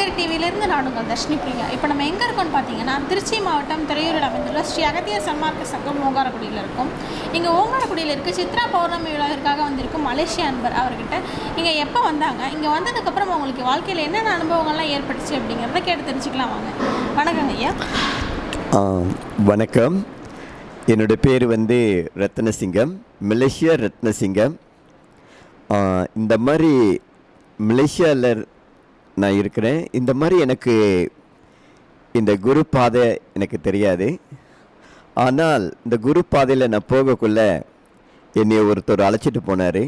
வணக்கம் அரங்கர் டிவியிலிருந்து நான் உங்கள் தர்ஷினி பிரியா. இப்போ நம்ம எங்கே இருக்கோம்னு பார்த்தீங்கன்னா திருச்சி மாவட்டம் திரையூரில் அமைந்துள்ள ஸ்ரீ அகத்திய சன்மார்க்க சங்கம் ஓங்காரக்குடியில் இருக்கும். இங்கே ஓங்காரக்குடியில் இருக்க சித்ரா பௌர்ணமி விழாவிற்காக வந்திருக்கும் மலேசிய அன்பர் அவர்கிட்ட. இங்கே எப்போ வந்தாங்க? இங்கே வந்ததுக்கப்புறம் உங்களுக்கு வாழ்க்கையில் என்னென்ன அனுபவங்கள்லாம் ஏற்பட்டுச்சு அப்படிங்கிறத கேட்டு தெரிஞ்சுக்கலாம் வாங்க. வணக்கம் ஐயா. வணக்கம். என்னோட பேர் வந்து ரத்னசிங்கம் மலேசியா ரத்னசிங்கம். இந்த மாதிரி மலேசியாவில் நான் இருக்கிறேன். இந்த மாதிரி எனக்கு இந்த குரு பாதை எனக்கு தெரியாது. ஆனால் இந்த குரு பாதையில் நான் போகக்குள்ள என்னை ஒருத்தர் அழைச்சிட்டு போனார்.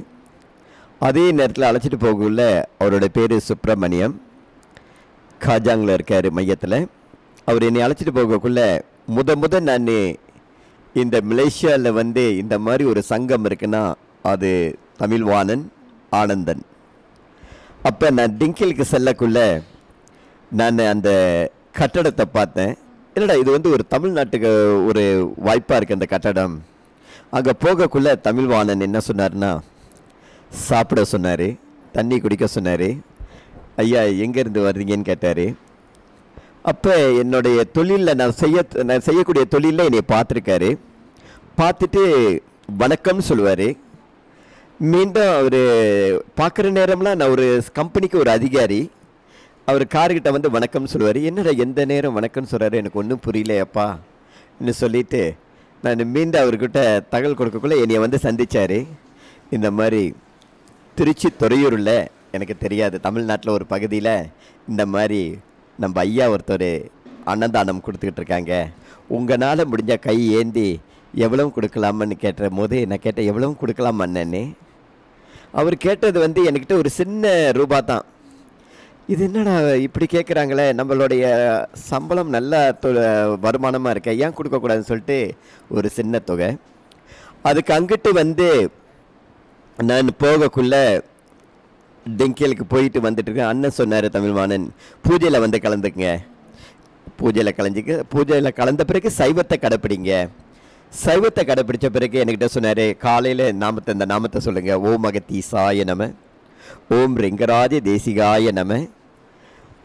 அதே நேரத்தில் அழைச்சிட்டு போகக்குள்ள அவரோட பேர் சுப்பிரமணியம். காஜாங்கில் இருக்கார் மையத்தில். அவர் என்னை அழைச்சிட்டு போகக்குள்ள முத முத நான் இந்த மலேசியாவில் வந்து இந்த மாதிரி ஒரு சங்கம் இருக்குன்னா அது தமிழ்வாணன் ஆனந்தன். அப்போ நான் டிங்கிலுக்கு செல்லக்குள்ள நான் அந்த கட்டடத்தை பார்த்தேன். என்னடா இது வந்து ஒரு தமிழ்நாட்டுக்கு ஒரு வாய்ப்பாக இருக்குது அந்த கட்டடம். அங்கே போகக்குள்ள தமிழ்வாணன் என்ன சொன்னார்னா சாப்பிட சொன்னார் தண்ணி குடிக்க சொன்னார். ஐயா எங்கேருந்து வர்றீங்கன்னு கேட்டார். அப்போ என்னுடைய தொழிலில் நான் செய்ய நான் செய்யக்கூடிய தொழிலில் என்னை பார்த்துருக்காரு. பார்த்துட்டு வணக்கம்னு சொல்லுவார். மீண்டும் அவர் பார்க்குற நேரம்லாம் நான் ஒரு கம்பெனிக்கு ஒரு அதிகாரி. அவர் கார்கிட்ட வந்து வணக்கம்னு சொல்லுவார். என்னடா எந்த நேரம் வணக்கம்னு சொல்கிறாரு எனக்கு ஒன்றும் புரியலையப்பா. ன்னு நான் மீண்டும் அவர்கிட்ட தகவல் கொடுக்கக்குள்ளே என்னை வந்து சந்திச்சார். இந்த மாதிரி திருச்சி துறையூரில் எனக்கு தெரியாது. தமிழ்நாட்டில் ஒரு பகுதியில் இந்த மாதிரி நம்ம ஐயா ஒருத்தர் அன்னதானம் கொடுத்துக்கிட்டு இருக்காங்க. உங்களால் முடிஞ்ச கை ஏந்தி எவ்வளவு கொடுக்கலாமான்னு கேட்ட போது நான் கேட்டேன் எவ்வளவு கொடுக்கலாம் அண்ணன்னு அவர் கேட்டது வந்து என்கிட்ட ஒரு சின்ன ரூபா தான் இது என்னடா இப்படி கேட்குறாங்களே நம்மளுடைய சம்பளம் நல்ல வருமானமாக இருக்க ஏன் கொடுக்கக்கூடாதுன்னு சொல்லிட்டு ஒரு சின்ன தொகை. அதுக்கு அங்கிட்டு வந்து நான் போகக்குள்ள டெங்கியலுக்கு போயிட்டு வந்துட்டுருக்கேன். அண்ணன் சொன்னார் தமிழ்வாணன் பூஜையில் வந்து கலந்துக்குங்க. பூஜையில் கலந்துக்க பூஜையில் கலந்த பிறகு சைவத்தை கடைப்பிடிங்க. சைவத்தை கடைப்பிடிச்ச பிறகு என்கிட்ட சொன்னார் காலையில் நாமத்தை இந்த நாமத்தை சொல்லுங்கள் ஓம் அகத்தீசாய நம ஓம் ரிங்கராஜ தேசிகாய நம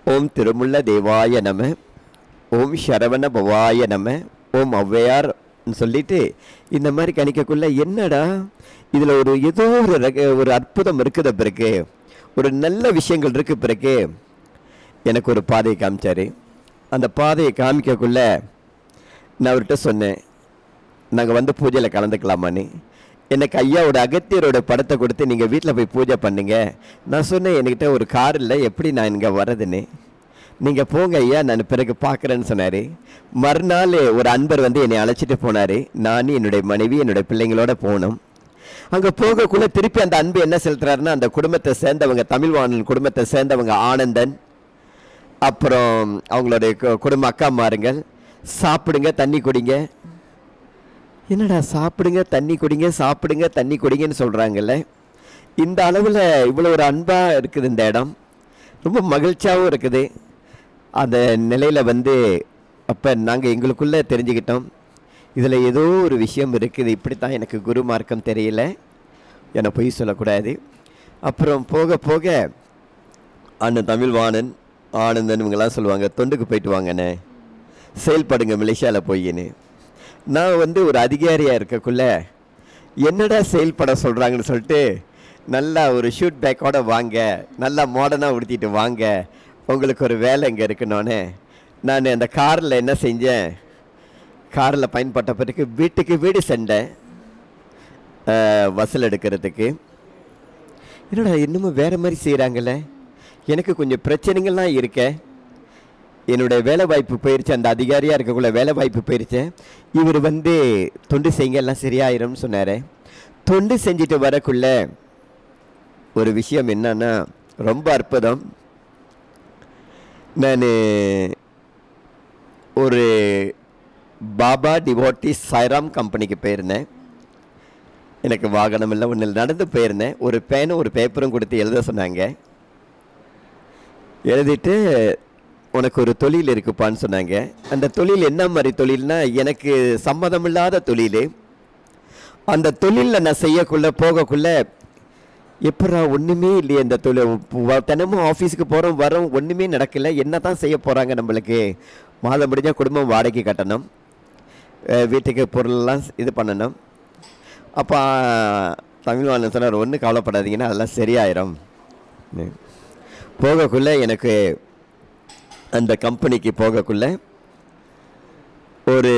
ஓம் திருமுள்ள தேவாய நம ஓம் சரவண பவாய நம ஓம் ஔவையார் சொல்லிட்டு இந்த மாதிரி கணிக்கக்குள்ள என்னடா இதில் ஒரு ஏதோ ஒரு ரக- ஒரு அற்புதம் இருக்குது பிறகு ஒரு நல்ல விஷயங்கள் இருக்கு பிறகு எனக்கு ஒரு பாதையை காமிச்சாரு. அந்த பாதையை காமிக்கக்குள்ள நான் அவர்கிட்ட சொன்னேன் நாங்கள் வந்து பூஜையில் கலந்துக்கலாமான்னு. எனக்கு ஐயாவோட அகத்தியரோட படத்தை கொடுத்து நீங்கள் வீட்டில் போய் பூஜை பண்ணுங்க. நான் சொன்னேன் என்கிட்ட ஒரு கார் இல்லை எப்படி நான் இங்கே வர்றதுன்னு? நீங்கள் போங்க ஐயா நான் பிறகு பார்க்குறேன்னு சொன்னார். மறுநாள் ஒரு அன்பர் வந்து என்னை அழைச்சிட்டு போனார். நான் என்னுடைய மனைவி என்னுடைய பிள்ளைங்களோட போனோம். அங்கே போகக்குள்ளே திருப்பி அந்த அன்பு என்ன செலுத்துறாருன்னா அந்த குடும்பத்தை சேர்ந்தவங்க தமிழ்வாணன் குடும்பத்தை சேர்ந்தவங்க ஆனந்தன். அப்புறம் அவங்களுடைய கு- அக்கா மாருங்கள். சாப்பிடுங்க தண்ணி குடிங்க. என்னடா சாப்பிடுங்க தண்ணி குடிங்க சாப்பிடுங்க தண்ணி குடிங்கன்னு சொல்கிறாங்கல்ல இந்த அளவில் இவ்வளோ ஒரு அன்பாக இருக்குது இந்த இடம். ரொம்ப மகிழ்ச்சியாகவும் இருக்குது. அந்த நிலையில் வந்து அப்போ நாங்கள் எங்களுக்குள்ளே தெரிஞ்சுக்கிட்டோம். இதில் ஏதோ ஒரு விஷயம் இருக்குது. இப்படித்தான் எனக்கு குரு மார்க்கம் தெரியல. என்னை பொய் சொல்லக்கூடாது. அப்புறம் போக போக அண்ணன் தமிழ்வாணன் ஆனந்தன் இவங்கெல்லாம் சொல்லுவாங்க தொண்டுக்கு போயிட்டு வாங்கண்ணே. செயல்படுங்க மலேசியாவில் போயின்னு. நான் வந்து ஒரு அதிகாரியாக இருக்கக்குள்ள என்னடா செயல்பட சொல்கிறாங்கன்னு சொல்லிட்டு நல்லா ஒரு ஷூட் பேக்கோட வாங்க நல்லா மாடர்னாக உடுத்திட்டு வாங்க. உங்களுக்கு ஒரு வேலை இங்கே இருக்கணும்னு நான் அந்த காரில் என்ன செஞ்சேன்? காரில் பயன்பட்ட பிறகு வீட்டுக்கு வீடு சென்றேன். வசல் வசூல் எடுக்கிறதுக்கு. என்னடா இன்னமும் வேறு மாதிரி செய்கிறாங்களே எனக்கு கொஞ்சம் பிரச்சனைகள்லாம் இருக்கேன் என்னுடைய வேலை வாய்ப்பு போயிருச்சு அந்த அதிகாரியாக இருக்கக்குள்ள வேலை வாய்ப்பு போயிடுச்சு இவர் வந்து தொண்டு செய்யுங்க எல்லாம் சரியாயிரும்னு சொன்னார். தொண்டு செஞ்சுட்டு வரக்குள்ள ஒரு விஷயம் என்னன்னா ரொம்ப அற்புதம். நான் ஒரு பாபா டிவோட்டி சாய்ராம் கம்பெனிக்கு போயிருந்தேன். எனக்கு வாகனம் இல்லை ஒன்றில் நடந்து போயிருந்தேன். ஒரு பேனும் ஒரு பேப்பரும் கொடுத்து எழுத சொன்னாங்க. எழுதிட்டு உனக்கு ஒரு தொழில் இருக்குப்பான்னு சொன்னாங்க. அந்த தொழில் என்ன மாதிரி தொழில்னா எனக்கு சம்மதமில்லாத தொழில். அந்த தொழிலில் நான் செய்யக்குள்ள போகக்குள்ள எப்படா ஒன்றுமே இல்லையே இந்த தொழில். தினமும் ஆஃபீஸுக்கு போகிறோம் வரோம் ஒன்றுமே நடக்கல. என்ன தான் செய்ய போகிறாங்க நம்மளுக்கு? மாதம் முடிஞ்சால் குடும்பம் வாடகை கட்டணும். வீட்டுக்கு பொருளெல்லாம் இது பண்ணணும். அப்போ தமிழ்வாணன் சொன்னார் ஒன்றும் கவலைப்படாதீங்கன்னா அதெல்லாம் சரியாயிரும். போகக்குள்ளே எனக்கு அந்த கம்பெனிக்கு போகக்குள்ள ஒரு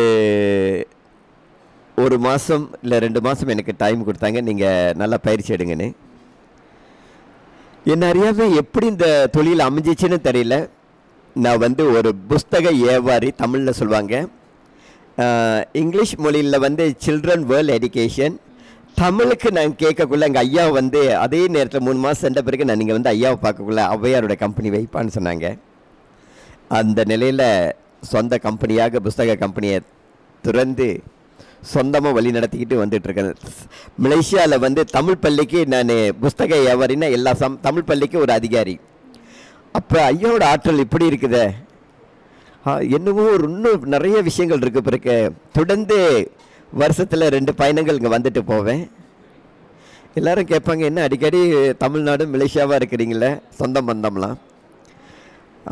ஒரு மாதம் இல்லை ரெண்டு மாதம் எனக்கு டைம் கொடுத்தாங்க. நீங்கள் நல்லா பயிற்சி எடுங்கன்னு. என்ன அறியாமல் எப்படி இந்த தொழில் அமைஞ்சிச்சுன்னு தெரியல. நான் வந்து ஒரு புஸ்தக வியாபாரி தமிழில் சொல்லுவாங்க. இங்கிலீஷ் மொழியில் வந்து சில்ட்ரன் வேர்ல்ட் எஜுகேஷன் தமிழுக்கு நான் கேட்கக்குள்ள எங்கள் ஐயா வந்து அதே நேரத்தில் மூணு மாதம் சென்ற பிறகு நான் நீங்கள் வந்து ஐயாவை பார்க்கக்குள்ள ஔவையாரோட கம்பெனி வைப்பான்னு சொன்னாங்க. அந்த நிலையில் சொந்த கம்பெனியாக புஸ்தக கம்பெனியை திறந்து சொந்தமாக வழி நடத்திக்கிட்டு வந்துட்டுருக்கேன். மலேசியாவில் வந்து தமிழ் பள்ளிக்கு நான் புஸ்தக வியாபாரின்னா எல்லா சம் தமிழ் பள்ளிக்கு ஒரு அதிகாரி. அப்போ ஐயாவோட ஆற்றல் இப்படி இருக்குதே. ஆ, என்னவோ ஒரு இன்னும் நிறைய விஷயங்கள் இருக்குது பிறகு. தொடர்ந்து வருஷத்தில் ரெண்டு பயணங்கள் இங்கே வந்துட்டு போவேன். எல்லாரும் கேட்பாங்க என்ன அடிக்கடி தமிழ்நாடு மலேசியாவாக இருக்கிறீங்களே? சொந்தம் பந்தம்லாம்.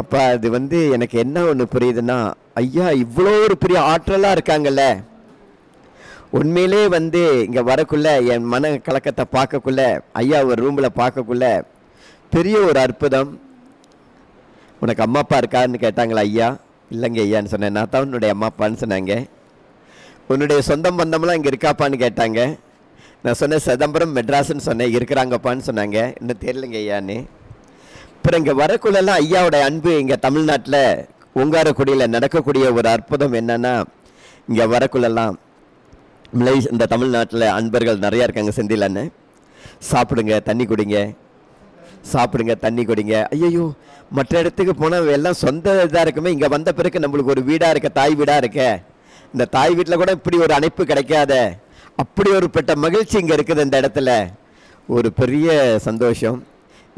அப்போ அது வந்து எனக்கு என்ன ஒன்று புரியுதுன்னா ஐயா இவ்வளோ ஒரு பெரிய ஆற்றலாக இருக்காங்கல்ல. உண்மையிலே வந்து இங்கே வரக்குள்ள என் மன கலக்கத்தை பார்க்கக்குள்ள ஐயா ஒரு ரூமில் பார்க்கக்குள்ள பெரிய ஒரு அற்புதம். உனக்கு அம்மா அப்பா இருக்கான்னு கேட்டாங்களா ஐயா? இல்லைங்க ஐயான்னு சொன்னேன். நான் தான் உன்னுடைய அம்மா அப்பான்னு சொன்னாங்க. உன்னுடைய சொந்தம் பந்தம்லாம் இங்கே இருக்காப்பான்னு கேட்டாங்க. நான் சொன்னேன் சிதம்பரம் மெட்ராஸ்ன்னு சொன்னேன் இருக்கிறாங்கப்பான்னு சொன்னாங்க. இன்னும் தெரியலங்க ஐயான்னு. அப்புறம் இங்கே வரக்குள்ளெல்லாம் ஐயாவோட அன்பு இங்கே தமிழ்நாட்டில் உங்காரக்குடியில் நடக்கக்கூடிய ஒரு அற்புதம் என்னன்னா இங்கே வரக்குள்ளெல்லாம் மலை இந்த தமிழ்நாட்டில் அன்பர்கள் நிறையா இருக்காங்க செந்திலன்னு சாப்பிடுங்க தண்ணி குடிங்க. சாப்பிடுங்க தண்ணி குடிங்க. ஐயோ மற்ற இடத்துக்கு போனால் எல்லாம் சொந்த இதாக இருக்குமே இங்கே வந்த பிறகு நம்மளுக்கு ஒரு வீடாக இருக்க தாய் வீடாக இருக்க. இந்த தாய் வீட்டில் கூட இப்படி ஒரு அணைப்பு கிடைக்காத. அப்படி ஒரு பெட்ட மகிழ்ச்சி இங்கே இருக்குது இந்த இடத்துல. ஒரு பெரிய சந்தோஷம்.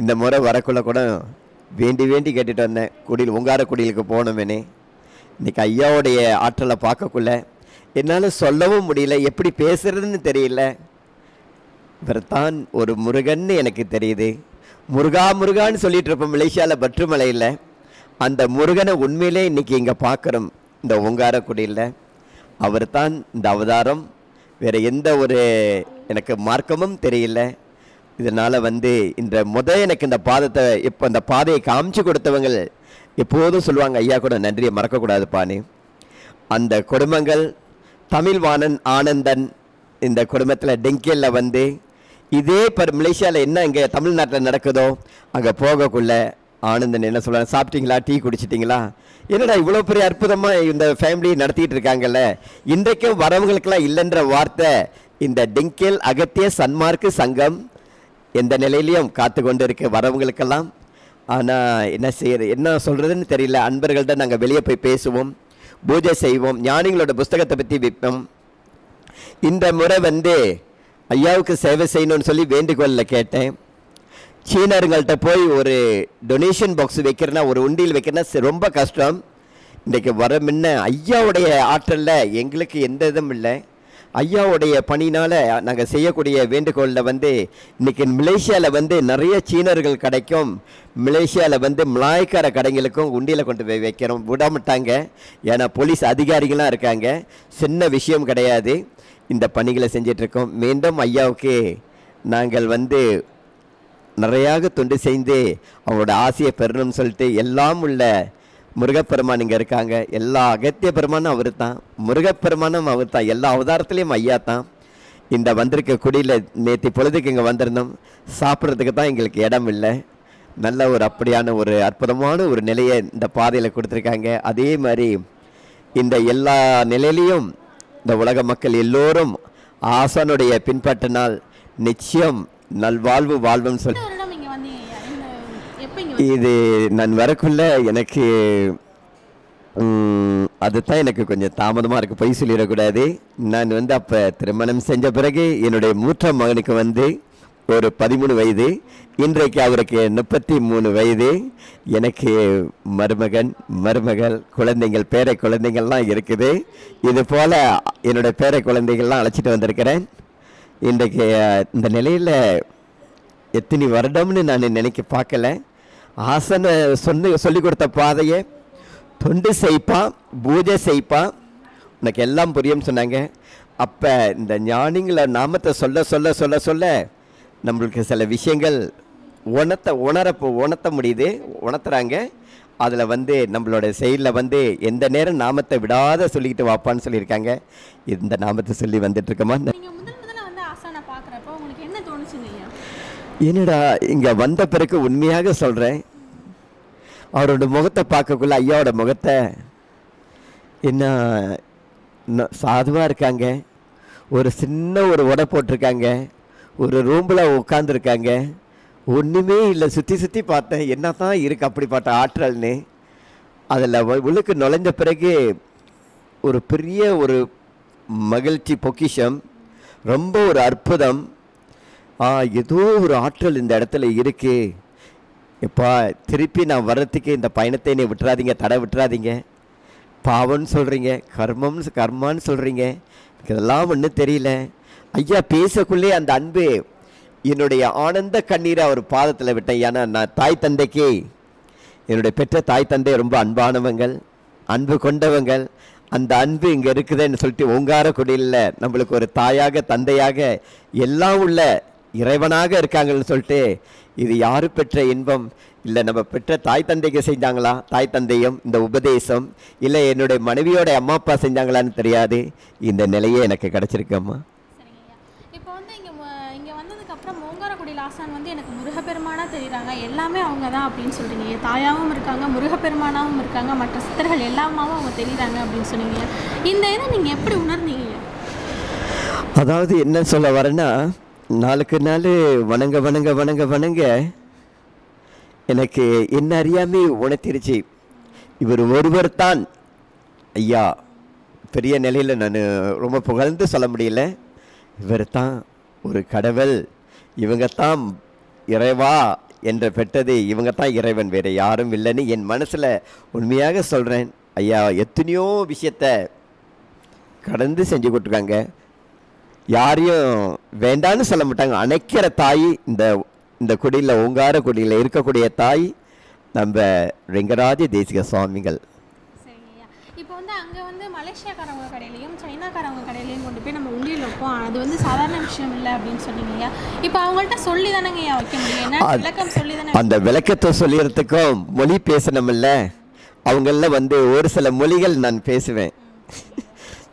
இந்த முறை வரக்குள்ள கூட வேண்டி வேண்டி கேட்டுட்டு வந்தேன். குடியில் உங்கார குடியிலுக்கு போகணுமேனே. இன்னைக்கு ஐயாவுடைய ஆற்றலை பார்க்கக்குள்ள என்னால் சொல்லவும் முடியல எப்படி பேசுகிறதுன்னு தெரியல. இவர் தான் ஒரு முருகன்னு எனக்கு தெரியுது. முருகா முருகான்னு சொல்லிட்டு இருப்போம் மலேசியாவில் பற்றுமலையில் அந்த முருகனை உண்மையிலே இன்னைக்கு இங்கே பார்க்குறோம் இந்த ஓங்காரக்குடியில் அவர் தான் இந்த அவதாரம். வேறு எந்த ஒரு எனக்கு மார்க்கமும் தெரியல. இதனால் வந்து இந்த முத எனக்கு இந்த பாதத்தை இப்போ இந்த பாதையை காமிச்சு கொடுத்தவங்க எப்போதும் சொல்லுவாங்க ஐயா கூட நன்றியை மறக்கக்கூடாதுப்பான்னு அந்த குடும்பங்கள் தமிழ்வாணன் ஆனந்தன் இந்த குடும்பத்தில் டெங்கியில் வந்து இதே பர் மலேசியாவில் என்ன இங்கே தமிழ்நாட்டில் நடக்குதோ அங்கே போகக்குள்ள ஆனந்தன் என்ன சொல்கிறாங்க சாப்பிட்டீங்களா? டீ குடிச்சிட்டிங்களா? என்னடா இவ்வளோ பெரிய அற்புதமாக இந்த ஃபேமிலி நடத்திட்டு இருக்காங்கல்ல? இன்றைக்கும் வரவங்களுக்கெல்லாம் இல்லைன்ற வார்த்தை இந்த டெங்கில் அகத்திய சன்மார்க்கு சங்கம் எந்த நிலையிலையும் காத்து கொண்டு இருக்க வரவங்களுக்கெல்லாம். ஆனால் என்ன செய்யறது என்ன சொல்கிறதுன்னு தெரியல. அன்பர்கள்ட்ட நாங்கள் வெளியே போய் பேசுவோம் பூஜை செய்வோம் ஞானிகளோட புஸ்தகத்தை பற்றி விற்போம் இந்த முறை வந்து ஐயாவுக்கு சேவை செய்யணும்னு சொல்லி வேண்டுகோளில் கேட்டேன். சீனருங்கள்கிட்ட போய் ஒரு டொனேஷன் பாக்ஸ் வைக்கிறேன்னா ஒரு உண்டியல் வைக்கிறேன்னா ரொம்ப கஷ்டம். இன்றைக்கு வர முன்ன ஐயாவுடைய ஆற்றலில் எங்களுக்கு எந்த இதுவும் இல்லை. ஐயாவுடைய பணினால் நாங்கள் செய்யக்கூடிய வேண்டுகோளில் வந்து இன்னைக்கு மலேசியாவில் வந்து நிறைய சீனர்கள் கிடைக்கும். மலேசியாவில் வந்து மலாய்க்கார கடைங்களுக்கும் உண்டியில் கொண்டு போய் வைக்கிறோம். விடாமட்டாங்க. ஏன்னா போலீஸ் அதிகாரிகளாம் இருக்காங்க. சின்ன விஷயம் கிடையாது. இந்த பணிகளை செஞ்சிட்ருக்கோம். மீண்டும் ஐயாவுக்கு நாங்கள் வந்து நிறையாக தொண்டு செய்து அவங்களோட ஆசையை பெறணும்னு சொல்லிட்டு எல்லாம் உள்ள முருகப்பெருமான் இங்கே இருக்காங்க. எல்லா அகத்திய பெருமானும் அவர் தான் முருகப்பெருமானும் அவர் தான் எல்லா அவதாரத்துலேயும் ஐயா தான் இந்த வந்திருக்க குடியில் நேற்று பொழுதுக்கு இங்கே வந்திருந்தோம். சாப்பிட்றதுக்கு தான் எங்களுக்கு இடம் இல்லை. நல்ல ஒரு அப்படியான ஒரு அற்புதமான ஒரு நிலையை இந்த பாதையில் கொடுத்துருக்காங்க. அதே மாதிரி இந்த எல்லா நிலையிலையும் இந்த உலக மக்கள் எல்லோரும் ஆசானுடைய பின்பற்றினால் நிச்சயம் நல்வாழ்வு வாழ்வுன்னு சொல்லி எந்த வருடம் இங்கே வந்தீங்க ஐயா இந்த எப்போ இங்கே இது நான் வரக்குள்ள எனக்கு அதுதான் எனக்கு கொஞ்சம் தாமதமாக இருக்குது பொய் சொல்லிடக்கூடாது. நான் வந்து அப்போ திருமணம் செஞ்ச பிறகு என்னுடைய மூத்த மகனுக்கு வந்து ஒரு பதிமூணு வயது. இன்றைக்கு அவருக்கு முப்பத்தி மூணு வயது. எனக்கு மருமகன் மருமகள் குழந்தைகள் பேரை குழந்தைகள்லாம் இருக்குது. இது போல் என்னுடைய பேரை குழந்தைகள்லாம் அழைச்சிட்டு வந்திருக்கிறேன். இன்றைக்கு இந்த நிலையில் எத்தனை வருடம்னு நான் நினைக்க பார்க்கல. ஆசன சொன்ன சொல்லி கொடுத்த பாதையை தொண்டு செய்ப்பான் பூஜை செய்ப்பான் உனக்கு எல்லாம் புரியும்னு சொன்னாங்க. அப்போ இந்த ஞானிங்களை நாமத்தை சொல்ல சொல்ல சொல்ல சொல்ல நம்மளுக்கு சில விஷயங்கள் உணர்த்த உணரப்போ உணர்த்த முடியுது. உணர்த்துறாங்க. அதில் வந்து நம்மளோட செயலில் வந்து எந்த நேரம் நாமத்தை விடாத சொல்லிக்கிட்டு வாப்பான்னு சொல்லியிருக்காங்க. இந்த நாமத்தை சொல்லி வந்துட்டு இருக்கோமா நீங்கள் முதல் முதல்ல வந்து ஆசானை பார்க்குறப்ப உங்களுக்கு என்ன தோணுச்சுங்க ஐயா என்னடா இங்கே வந்த பிறகு உண்மையாக சொல்கிறேன் அவரோட முகத்தை பார்க்கக்குள்ள ஐயாவோட முகத்தை. என்ன சாதுவாக இருக்காங்க? ஒரு சின்ன ஒரு உடை போட்டிருக்காங்க. ஒரு ரூமில் உட்காந்துருக்காங்க ஒன்றுமே இல்லை சுற்றி சுற்றி பார்த்தேன். என்ன தான் இருக்குது அப்படிப்பட்ட ஆற்றல்னு. அதில் உள்ளுக்கு நுழைஞ்ச பிறகு ஒரு பெரிய ஒரு மகிழ்ச்சி பொக்கிஷம் ரொம்ப ஒரு அற்புதம். ஏதோ ஒரு ஆற்றல் இந்த இடத்துல இருக்கு. எப்பா திருப்பி நான் வர்றதுக்கு இந்த பயணத்தை நீ விட்டுறாதீங்க தடை விட்டுறாதீங்க. பாவம்னு சொல்கிறீங்க கர்மம்னு கர்மான்னு சொல்கிறீங்க எனக்கு இதெல்லாம் ஒன்றும் தெரியல. ஐயா பேசக்குள்ளே அந்த அன்பு என்னுடைய ஆனந்த கண்ணீரை அவர் பாதத்தில் விட்டேன். ஏன்னா நான் தாய் தந்தைக்கு என்னுடைய பெற்ற தாய் தந்தை ரொம்ப அன்பானவங்கள் அன்பு கொண்டவங்கள். அந்த அன்பு இங்கே இருக்குதுன்னு சொல்லிட்டு ஓங்கார குடியில் நம்மளுக்கு ஒரு தாயாக தந்தையாக எல்லாம் உள்ள இறைவனாக இருக்காங்கன்னு சொல்லிட்டு இது யாரு பெற்ற இன்பம்? இல்லை நம்ம பெற்ற தாய் தந்தைக்கு செஞ்சாங்களா? தாய் தந்தையும் இந்த உபதேசம் இல்லை என்னுடைய மனைவியோட அம்மா அப்பா செஞ்சாங்களான்னு தெரியாது. இந்த நிலையே எனக்கு கிடச்சிருக்கு அம்மா. சரிங்க ஐயா இப்போ வந்து இங்கே இங்கே வந்ததுக்கப்புறம் ஓங்காரக்குடியில் ஆசான் வந்து எனக்கு முருகப்பெருமானா தெரியுறாங்க. எல்லாமே அவங்க தான் அப்படின்னு சொல்றீங்க. ஐயா. தாயாவும் இருக்காங்க முருகப்பெருமானாவும் இருக்காங்க. மற்ற சித்தர்கள் எல்லாமாவும் அவங்க தெரியுறாங்க அப்படின்னு சொன்னீங்க இந்த இதை நீங்கள் எப்படி உணர்ந்தீங்க? அதாவது என்ன சொல்ல வரேன்னா நாளுக்கு நாள் வணங்க வணங்க வணங்க வணங்க. எனக்கு என்ன அறியாமே உணர்த்திருச்சு இவர் ஒருவர் தான் ஐயா பெரிய நிலையில் நான் ரொம்ப புகழ்ந்து சொல்ல முடியல. இவர் தான் ஒரு கடவுள். இவங்க தான் இறைவா என்ற பெற்றது இவங்க தான் இறைவன். வேறு யாரும் இல்லைன்னு என் மனசில் உண்மையாக சொல்கிறேன் ஐயா எத்தனையோ விஷயத்த கடந்து செஞ்சு கொடுத்துருக்காங்க. யாரையும் வேண்டான்னு சொல்ல மாட்டாங்க. அணைக்கிற தாய் இந்த இந்த குடியில் ஓங்கார குடியில் இருக்கக்கூடிய தாய் நம்ம ரெங்கராஜ தேசிக சுவாமிகள். இப்போ வந்து அங்கே வந்து மலேசியாக்காரவங்க கடையிலையும் சைனாக்காரவங்க கடையிலையும் கொண்டு போய் நம்ம உண்டியல் வைப்போம். அது வந்து சாதாரண விஷயம் இல்லை அப்படின்னு சொன்னீங்க இப்போ அவங்கள்ட்ட சொல்லி தானேங்க வைக்க முடியும்? விளக்கம் சொல்லி தானே அந்த விளக்கத்தை சொல்லிடுறதுக்கும் மொழி பேசணுமில்ல. அவங்கள வந்து ஒரு சில மொழிகள் நான் பேசுவேன்.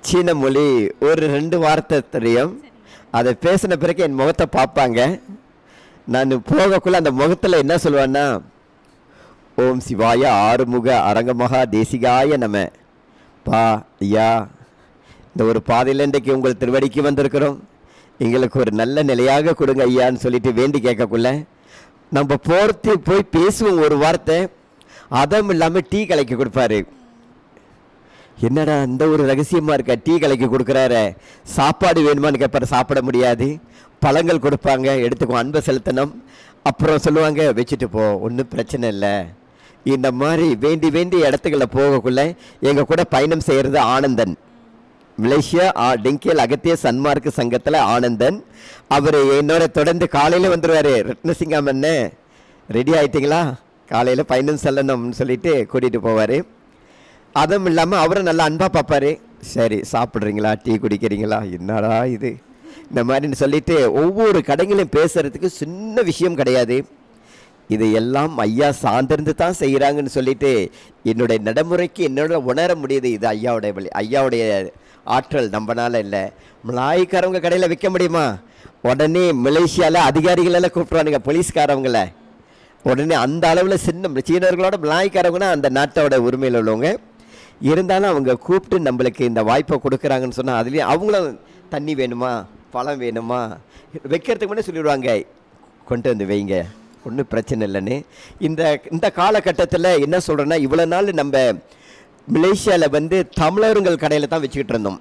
சீன மொழி ஒரு ரெண்டு வார்த்தை தெரியும் அதை பேசின பிறகு என் முகத்தை பார்ப்பாங்க. நான் போகக்குள்ள அந்த முகத்தில் என்ன சொல்லுவேன்னா ஓம் சிவாய ஆறுமுக அரங்கமகா தேசிகாய நம. பா ஐயா இந்த ஒரு பாதையில் இன்றைக்கு உங்கள் திருவடிக்கு வந்திருக்கிறோம். எங்களுக்கு ஒரு நல்ல நிலையாக கொடுங்க ஐயான்னு சொல்லிட்டு வேண்டி கேட்கக்குள்ள நம்ம போகிறது போய் பேசுவோம் ஒரு வார்த்தை. அதுவும் இல்லாமல் டீ கலக்கி கொடுப்பாரு. என்னடா இந்த ஒரு ரகசியமாக இருக்க? டீ கலைக்கு கொடுக்குறாரு. சாப்பாடு வேணுமான்னு கேட்பாரு சாப்பிட முடியாது. பழங்கள் கொடுப்பாங்க எடுத்துக்கும் அன்பை செலுத்தணும். அப்புறம் சொல்லுவாங்க வச்சுட்டு போ ஒன்றும் பிரச்சனை இல்லை. இந்த மாதிரி வேண்டி வேண்டி இடத்துக்களை போகக்குள்ள எங்கள் கூட பயணம் செய்கிறது ஆனந்தன். மலேசியா ஆ டெங்கியல் அகத்திய சன்மார்க்க சங்கத்தில் ஆனந்தன். அவர் என்னோட தொடர்ந்து காலையில் வந்துடுவார் ரத்னசிங்கம் ரெடி ஆயிட்டீங்களா? காலையில் பயணம் செல்லணும்னு சொல்லிட்டு கூட்டிகிட்டு போவார். அதுவும் இல்லாமல் அவரை நல்லா அன்பாக பார்ப்பாரு. சரி சாப்பிட்றீங்களா? டீ குடிக்கிறீங்களா? என்னடா இது? இந்த மாதிரின்னு சொல்லிட்டு ஒவ்வொரு கடைகளையும் பேசுறதுக்கு சின்ன விஷயம் கிடையாது. இது எல்லாம் ஐயா சார்ந்திருந்து தான் செய்கிறாங்கன்னு சொல்லிட்டு என்னுடைய நடைமுறைக்கு என்னோட உணர முடியுது. இது ஐயாவுடைய வழி ஐயாவுடைய ஆற்றல் நம்மனால இல்லை. மிளாய்க்காரவங்க கடையில் விற்க முடியுமா? உடனே மலேசியாவில் அதிகாரிகளெல்லாம் கூப்பிட்றானுங்க போலீஸ்காரவங்கள. உடனே அந்த அளவில் சின்ன சீனர்களோட மிளாய்க்காரவங்கன்னா அந்த நாட்டோட உரிமையில் உள்ளவங்க. இருந்தாலும் அவங்க கூப்பிட்டு நம்மளுக்கு இந்த வாய்ப்பை கொடுக்குறாங்கன்னு சொன்னால் அதுலேயும் அவங்களும் தண்ணி வேணுமா? பழம் வேணுமா? வைக்கிறதுக்கு முன்னே சொல்லிடுவாங்க. கொண்டு வந்து வைங்க. ஒன்றும் பிரச்சனை இல்லைன்னு. இந்த இந்த காலகட்டத்தில் என்ன சொல்கிறேன்னா இவ்வளோ நாள் நம்ம மலேசியாவில் வந்து தமிழர்கள் கடையில் தான் வச்சுக்கிட்டு இருந்தோம்.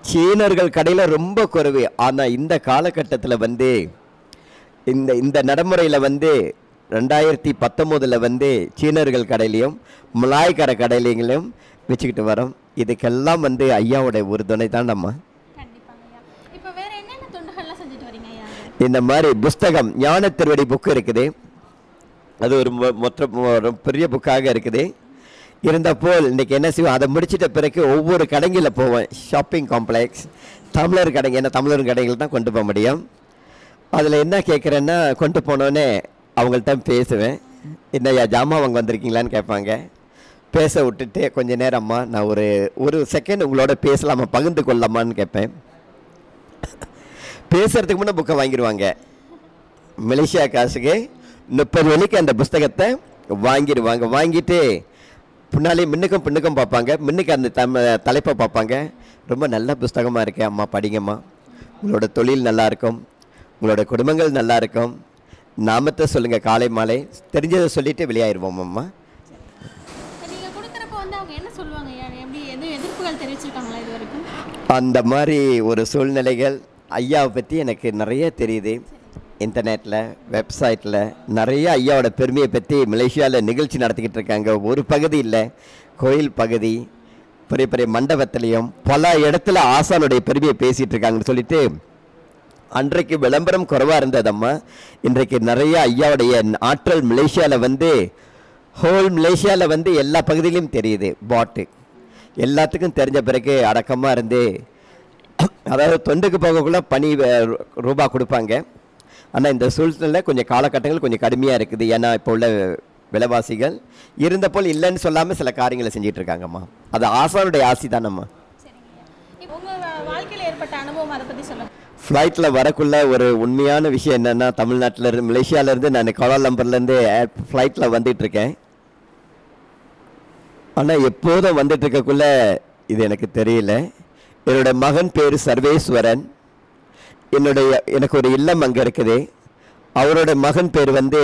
சீனர்கள் கடையில் ரொம்ப குறைவு. ஆனால் இந்த காலகட்டத்தில் வந்து இந்த இந்த நடைமுறையில் வந்து ரெண்டாயிரத்தி பத்தொம்போதில் வந்து சீனர்கள் கடையிலையும் மலாய்க்கார கடையிலையும் வச்சுக்கிட்டு வரோம். இதுக்கெல்லாம் வந்து ஐயாவோட ஒரு துணை தான் நம்ம? இந்த மாதிரி புஸ்தகம் ஞான திருவடி புக்கு இருக்குது. அது ஒரு மொத்த பெரிய புக்காக இருக்குது. இருந்தப்போல் இன்னைக்கு என்ன செய்வோம் அதை முடிச்சிட்ட பிறகு ஒவ்வொரு கடைங்களில் போவேன் ஷாப்பிங் காம்ப்ளெக்ஸ் தமிழர் கடைங்க என்ன தமிழர் கடைகள் தான் கொண்டு போக முடியும். அதில் என்ன கேட்குறேன்னா கொண்டு போனோடனே அவங்கள்ட்ட பேசுவேன். என்னய்யா ஜாமா அவங்க வந்திருக்கீங்களான்னு கேட்பாங்க. பேச விட்டுட்டு கொஞ்ச நேரம்மா நான் ஒரு ஒரு செகண்ட் உங்களோட பேசலாமா பகிர்ந்து கொள்ளலாமான்னு கேட்பேன். பேசுறதுக்கு முன்னே புக்கை வாங்கிடுவாங்க. மலேசியா காசுக்கு முப்பது வெள்ளிக்கு அந்த புஸ்தகத்தை வாங்கிடுவாங்க. வாங்கிட்டு பின்னாலே மின்னுக்கும் பின்னுக்கும் பார்ப்பாங்க. மின்னுக்கு அந்த தம் தலைப்பை பார்ப்பாங்க. ரொம்ப நல்ல புஸ்தகமாக இருக்குது அம்மா படிங்கம்மா. உங்களோட தொழில் நல்லாயிருக்கும் உங்களோட குடும்பங்கள் நல்லாயிருக்கும் நாமத்தை சொல்லுங்கள் காலை மாலை. தெரிஞ்சதை சொல்லிட்டு வெளியாயிருவோம் அம்மா. அந்த மாதிரி ஒரு சூழ்நிலைகள் ஐயாவை பற்றி எனக்கு நிறைய தெரியுது. இன்டர்நெட்டில் வெப்சைட்டில் நிறைய ஐயாவோட பெருமையை பற்றி மலேசியாவில் நிகழ்ச்சி நடத்திக்கிட்டு இருக்காங்க. ஒரு பகுதி இல்லை கோயில் பகுதி பெரிய பெரிய மண்டபத்திலையும் பல இடத்துல ஆசானுடைய பெருமையை பேசிகிட்டு இருக்காங்கன்னு சொல்லிட்டு அன்றைக்கு விளம்பரம் குறைவாக இருந்ததம்மா. இன்றைக்கு நிறைய ஐயாவுடைய ஆற்றல் மலேசியாவில் வந்து ஹோல் மலேசியாவில் வந்து எல்லா பகுதியிலையும் தெரியுது பாட்டு எல்லாத்துக்கும் தெரிஞ்ச பிறகு அடக்கமாக இருந்து அதாவது தொண்டுக்கு போகக்குள்ள பணி ரூபா கொடுப்பாங்க. ஆனால் இந்த சூழ்நிலை கொஞ்சம் காலகட்டங்கள் கொஞ்சம் கடுமையாக இருக்குது. ஏன்னா இப்போ உள்ள விலைவாசிகள் இருந்த போல் இல்லைன்னு சொல்லாமல் சில காரியங்களை செஞ்சிட்ருக்காங்கம்மா அது ஆசானுடைய ஆசி தானம்மா சரிங்க ஐயா இப்போ உங்கள் வாழ்க்கையில் ஏற்பட்ட அனுபவம் அதை பற்றி சொல்லுங்கள் ஃப்ளைட்டில் வரக்குள்ள ஒரு உண்மையான விஷயம் என்னென்னா தமிழ்நாட்டில் இருந்து மலேசியாவிலேருந்து நான் கோலாலம்பர்லேருந்து ஃப்ளைட்டில் வந்துட்டுருக்கேன். ஆனால் எப்போதும் வந்துட்டுருக்கக்குள்ள இது எனக்கு தெரியல. என்னோட மகன் பேர் சர்வேஸ்வரன். என்னுடைய எனக்கு ஒரு இல்லம் அங்கே இருக்குது. அவரோட மகன் பேர் வந்து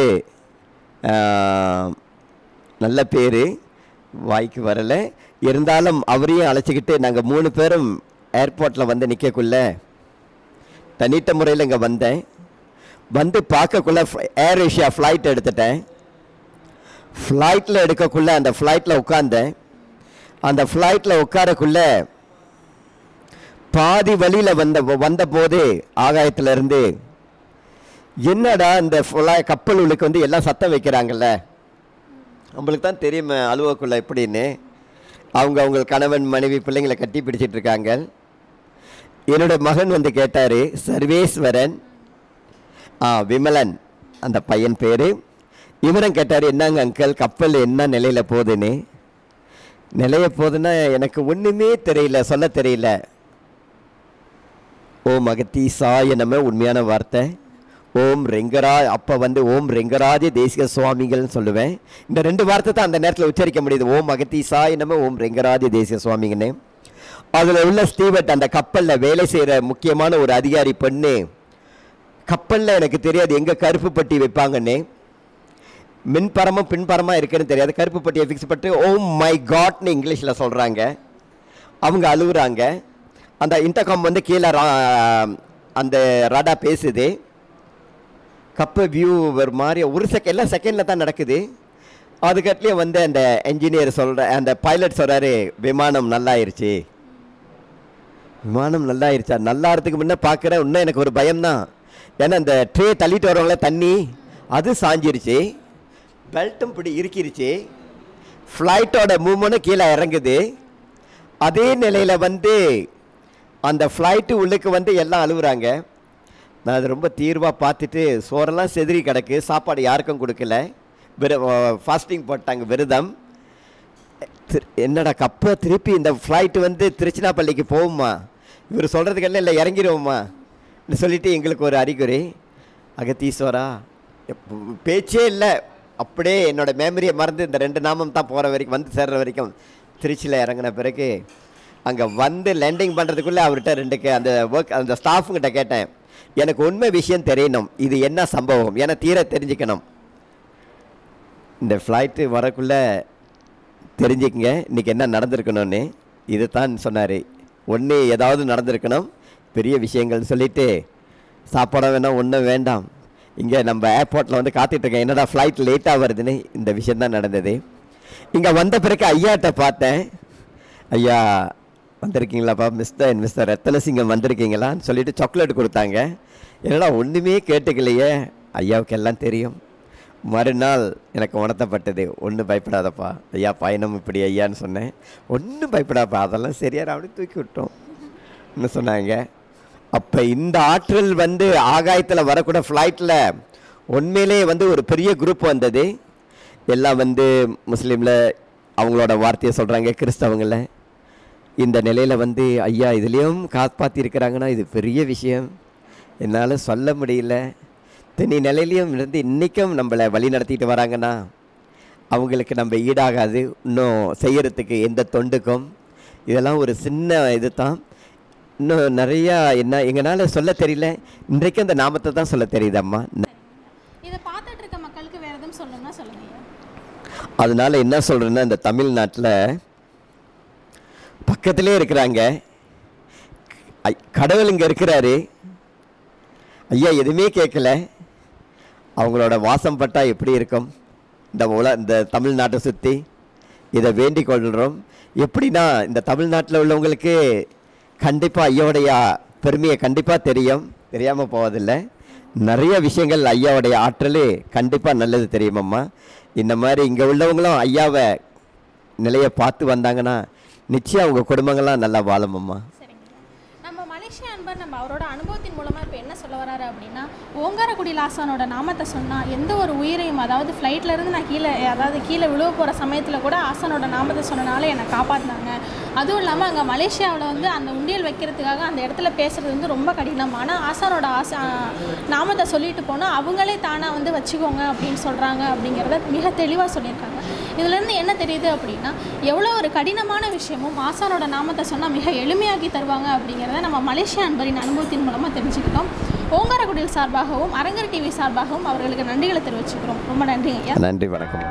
நல்ல பேர். வாய்க்கு வரலை. இருந்தாலும் அவரையும் அழைச்சிக்கிட்டு நாங்கள் மூணு பேரும் ஏர்போர்ட்டில் வந்து நிற்கக்குள்ள தனித்த முறையில் இங்கே வந்தேன். வந்து பார்க்கக்குள்ள ஏர் ஏஷியா ஃப்ளைட் எடுத்துட்டேன். ஃப்ளைட்டில் எடுக்கக்குள்ள அந்த ஃப்ளைட்டில் உட்காந்தேன் அந்த ஃப்ளைட்டில் உட்காரக்குள்ள பாதி வழியில் வந்த வந்த போது என்னடா இந்த ஃப்ளை கப்பல் உள்ளுக்கு வந்து எல்லாம் சத்தம் வைக்கிறாங்கல்ல? நம்மளுக்கு தான் தெரியும் அலுவலகக்குள்ளே எப்படின்னு. அவங்க அவங்க கணவன் மனைவி பிள்ளைங்களை கட்டி பிடிச்சிட்டு இருக்காங்க. என்னோட மகன் வந்து கேட்டார் சர்வேஸ்வரன் ஆ விமலன். அந்த பையன் பேர். இவரும் கேட்டார் என்னங்க அங்கிள் கப்பல் என்ன நிலையில் போகுதுன்னு? நிலைய போகுதுன்னா எனக்கு ஒன்றுமே தெரியல சொல்ல தெரியல. ஓம் அகத்தி சாய நம்ம உண்மையான வார்த்தை. ஓம் ரெங்கரா அப்போ வந்து ஓம் ரெங்கராஜ தேசிக சுவாமிகள்னு சொல்லுவேன். இந்த ரெண்டு வார்த்தை தான் அந்த நேரத்தில் உச்சரிக்க முடியுது. ஓம் அகத்தி சாய நம்ம ஓம் ரெங்கராஜ தேசிக சுவாமிங்கன்னு அதில் உள்ள ஸ்டீவர்ட் அந்த கப்பலில் வேலை செய்கிற முக்கியமான ஒரு அதிகாரி பெண்ணு. கப்பலில் எனக்கு தெரியாது எங்கே கருப்பு பட்டி வைப்பாங்கன்னு. மின்பரமும் பின்பரமாக இருக்குன்னு தெரியாது. கருப்பு பட்டியை ஃபிக்ஸ் பண்ணிட்டு oh ஓ மை காட்னு இங்கிலீஷில் சொல்கிறாங்க அவங்க அழுகுறாங்க அந்த இன்டர்காம் வந்து கீழே ரா- அந்த ராடா பேசுது. கப்பை வியூ ஒரு மாதிரி ஒரு செகண்ட் எல்லாம் செகண்டில் தான் நடக்குது. அதுக்கட்லேயே வந்து அந்த என்ஜினியர் சொல்கிற அந்த பைலட் சொல்கிறாரு விமானம் நல்லாயிருச்சு. விமானம் நல்லாயிருச்சா? நல்லாகிறதுக்கு முன்னே பார்க்குறேன். இன்னும் எனக்கு ஒரு பயம்தான். ஏன்னா அந்த ட்ரே தள்ளிட்டு வரவங்கள தண்ணி அது சாஞ்சிருச்சு. பெல்ட்டும் இப்படி இருக்கிருச்சு ஃப்ளைட்டோட மூமெண்ட்டும் கீழே இறங்குது. அதே நிலையில் வந்து அந்த ஃப்ளைட்டு உள்ளுக்கு வந்து எல்லாம் அழுகுறாங்க நான் அது ரொம்ப தீர்வாக பார்த்துட்டு சோறெல்லாம் செதறி கிடக்கு. சாப்பாடு யாருக்கும் கொடுக்கல. விர ஃபாஸ்டிங் போட்டாங்க விரதம். திரு- என்னடா கப்பை திருப்பி இந்த ஃப்ளைட்டு வந்து திருச்சினாப்பள்ளிக்கு போகுமா? இவர் சொல்கிறதுக்கெல்லாம் இல்லை இறங்கிடுவோமா சொல்லிவிட்டு எங்களுக்கு ஒரு அறிகுறி. அகத்தீஸ்வரா பேச்சே இல்லை. அப்படியே என்னோட மெமரியை மறந்து இந்த ரெண்டு நாமம் தான் போகிற வரைக்கும் வந்து சேர்ற வரைக்கும் திருச்சியில் இறங்கின பிறகு அங்கே வந்து லேண்டிங் பண்ணுறதுக்குள்ளே அவர்கிட்ட ரெண்டு அந்த ஒர்க் அந்த ஸ்டாஃபுங்கிட்ட கேட்டேன். எனக்கு உண்மை விஷயம் தெரியணும். இது என்ன சம்பவம்? என தீர தெரிஞ்சுக்கணும். இந்த ஃப்ளைட்டு வரக்குள்ளே தெரிஞ்சுக்கங்க. இன்னைக்கு என்ன நடந்திருக்கணும்னு. இது தான் சொன்னார். ஒன்று ஏதாவது நடந்திருக்கணும் பெரிய விஷயங்கள்னு சொல்லிட்டு சாப்பாடு வேணாம் ஒன்றும் வேண்டாம். இங்கே நம்ம ஏர்போர்ட்டில் வந்து காத்துட்டு இருக்கேன். என்னடா ஃப்ளைட் லேட்டாக வருதுன்னு இந்த விஷயந்தான் நடந்தது. இங்கே வந்த பிறகு ஐயாட்ட பார்த்தேன். ஐயா வந்திருக்கீங்களாப்பா மிஸ்டர் மிஸ்டர் ரத்தனசிங்கம் வந்திருக்கீங்களான்னு சொல்லிட்டு சாக்லேட் கொடுத்தாங்க. என்னடா ஒன்றுமே கேட்டுக்கலையே. ஐயாவுக்கு எல்லாம் தெரியும். மறுநாள் எனக்கு உணர்த்தப்பட்டது ஒன்றும் பயப்படாதப்பா. ஐயா பயணம் இப்படி ஐயான்னு சொன்னேன். ஒன்றும் பயப்படாப்பா அதெல்லாம் சரியா அப்படி தூக்கி விட்டோம். என்ன சொன்னாங்க? அப்போ இந்த ஆற்றல் வந்து ஆகாயத்தில் வரக்கூட ஃப்ளைட்டில் உண்மையிலே வந்து ஒரு பெரிய குரூப் வந்தது. எல்லாம் வந்து முஸ்லீமில் அவங்களோட வார்த்தையை சொல்கிறாங்க கிறிஸ்தவங்கள இந்த நிலையில் வந்து ஐயா இதுலேயும் காப்பாற்றிருக்கிறாங்கன்னா இது பெரிய விஷயம். என்னால் சொல்ல முடியல. தனி நிலையிலையும் இருந்து இன்றைக்கும் நம்மளை வழி நடத்திட்டு வராங்கன்னா அவங்களுக்கு நம்ம ஈடாகாது. இன்னும் செய்யறதுக்கு எந்த தொண்டுக்கும். இதெல்லாம் ஒரு சின்ன இது தான் இன்னும் நிறையா என்ன எங்களால் சொல்ல தெரியல. இன்றைக்கு அந்த நாமத்தை தான் சொல்ல தெரியுது அம்மா. இதை பார்த்துட்டு இருக்க மக்களுக்கு வேறு எதுவும் சொல்லணும்னா சொல்லுங்க. ஐயா அதனால என்ன சொல்கிறேன்னா இந்த தமிழ்நாட்டில் பக்கத்திலே இருக்கிறாங்க. கடவுள் இங்கே இருக்கிறாரு. ஐயா எதுவுமே கேட்கல. அவங்களோட வாசம் பட்டா எப்படி இருக்கும்? இந்த உல இந்த தமிழ்நாட்டை சுற்றி இதை வேண்டிக் கொள்கிறோம். எப்படின்னா இந்த தமிழ்நாட்டில் உள்ளவங்களுக்கு கண்டிப்பாக ஐயாவுடைய பெருமையை கண்டிப்பாக தெரியும். தெரியாமல் போவதில்லை. நிறைய விஷயங்கள் ஐயாவுடைய ஆற்றல் கண்டிப்பாக நல்லது தெரியுமம்மா. இந்த மாதிரி இங்கே உள்ளவங்களும் ஐயாவை நிலையை பார்த்து வந்தாங்கன்னா நிச்சயம் அவங்க குடும்பங்கள்லாம் நல்லா வாழுமம்மா சரிங்க நம்ம மலேசியா அன்பர் நம்ம அவரோட அனுபவத்தின் மூலமாக இப்போ என்ன சொல்ல வராரு அப்படின்னா ஓங்காரக்குடி லாசானோட நாமத்தை சொன்னால் எந்த ஒரு உயிரையும் அதாவது ஃப்ளைட்ல இருந்து நான் கீழே அதாவது கீழே விழுவ போகிற சமயத்தில் கூட ஆசானோட நாமத்தை சொன்னனால என்னை காப்பாற்றினாங்க அதுவும் இல்லாமல் அங்கே மலேசியாவில் வந்து அந்த உண்டியல் வைக்கிறதுக்காக அந்த இடத்துல பேசுறது வந்து ரொம்ப கடினம். ஆனால் ஆசானோட ஆசா நாமத்தை சொல்லிட்டு போனால் அவங்களே தானாக வந்து வச்சுக்கோங்க அப்படின்னு சொல்கிறாங்க அப்படிங்கிறத மிக தெளிவாக சொல்லியிருக்காங்க. இதுலேருந்து என்ன தெரியுது அப்படின்னா எவ்வளோ ஒரு கடினமான விஷயமும் ஆசானோட நாமத்தை சொன்னால் மிக எளிமையாக்கி தருவாங்க அப்படிங்கிறத நம்ம மலேசியா அன்பரின் அனுபவத்தின் மூலமாக தெரிஞ்சுக்கிட்டோம். ஓங்காரகுடியில் சார்பாகவும் அரங்கர் டிவி சார்பாகவும் அவர்களுக்கு நன்றிகளை தெரிவிச்சுக்கிறோம். ரொம்ப நன்றிங்க ஐயா. நன்றி வணக்கம்.